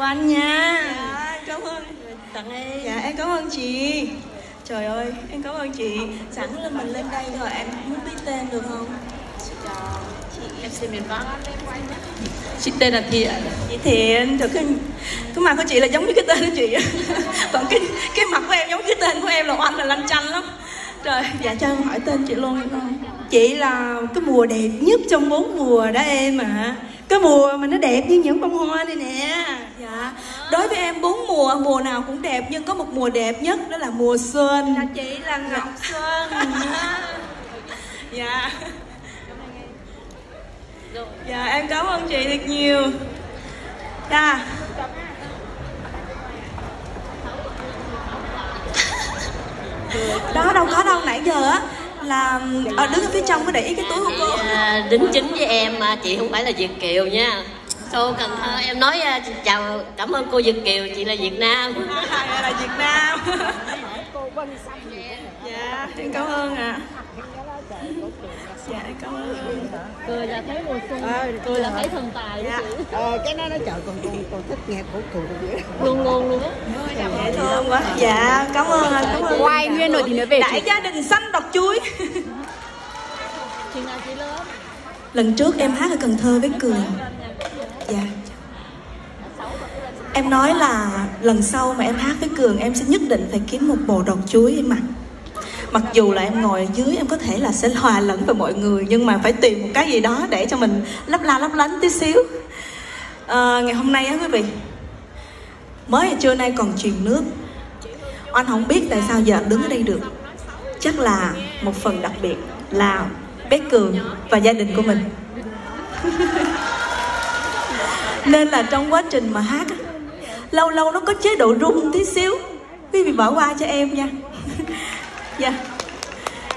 của anh nha. Dạ cảm ơn. Tặng em. Dạ em cảm ơn chị. Trời ơi em cảm ơn chị. Sẵn là mình lên đây rồi em muốn biết tên được không? Em xin miền bắc. Chị tên là thiện. Chị thiện thật cái cái mặt của chị là giống như cái tên của chị. Còn cái cái mặt của em giống cái tên của em là oanh là lanh chanh lắm. Trời. Dạ cho em hỏi tên chị luôn chị là cái mùa đẹp nhất trong bốn mùa đó em ạ cái mùa mà nó đẹp như những bông hoa này nè. Dạ. Đối với em bốn mùa mùa nào cũng đẹp nhưng có một mùa đẹp nhất đó là mùa xuân. Là chị là ngọc xuân? Dạ. Dạ. Em cảm ơn chị thật nhiều. Dạ. Đó đâu có đâu nãy giờ á là ở đứng ở phía trong có để ý cái túi của cô? À, đính chính với em mà chị không phải là việt kiều nha. Xô Cần Thơ em nói à, chào cảm ơn cô Việt Kiều chị là Việt Nam à, là Việt Nam. Dạ em cảm ơn ạ dạ em cảm ơn. Cười là thấy mùa xuân. Ờ, cười là thấy thần tài dạ. chị. Ờ, cái nó nói trời còn còn còn thích nghe cổ cười luôn luôn luôn á. Dễ thương quá dạ cảm ơn anh cảm ơn. Quay nguyên rồi thì nói về đại gia đình xanh đọc chuối. Chừng nào chị lớn? Lần trước em hát ở Cần Thơ với Cường. Dạ. Em nói là lần sau mà em hát với Cường em sẽ nhất định phải kiếm một bộ đọt chuối em mặc mặc dù là em ngồi ở dưới em có thể là sẽ hòa lẫn với mọi người nhưng mà phải tìm một cái gì đó để cho mình lấp la lấp lánh tí xíu. À, ngày hôm nay á quý vị mới trưa nay còn truyền nước. Anh không biết tại sao giờ đứng ở đây được. Chắc là một phần đặc biệt là bé cường và gia đình của mình. Nên là trong quá trình mà hát lâu lâu nó có chế độ rung tí xíu. Quý vị bỏ qua cho em nha dạ.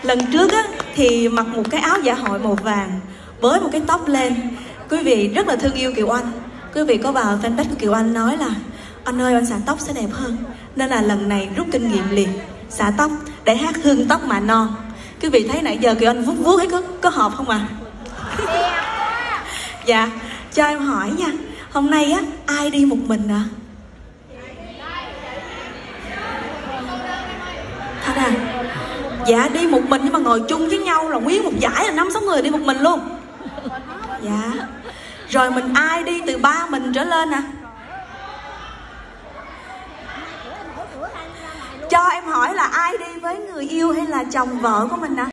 Lần trước á thì mặc một cái áo dạ hội màu vàng với một cái tóc lên. Quý vị rất là thương yêu kiều anh. Quý vị có vào fanpage của kiều anh nói là anh ơi anh xả tóc sẽ đẹp hơn. Nên là lần này rút kinh nghiệm liền. Xả tóc để hát hương tóc mà non quý vị thấy nãy giờ kiều anh vuốt vuốt ấy có có hợp không à dạ. Cho em hỏi nha hôm nay á ai đi một mình à thật à dạ đi một mình nhưng mà ngồi chung với nhau là nguyên một giải là năm sáu người đi một mình luôn. Dạ. Rồi mình ai đi từ ba mình trở lên à? Cho em hỏi là ai đi với người yêu hay là chồng vợ của mình à?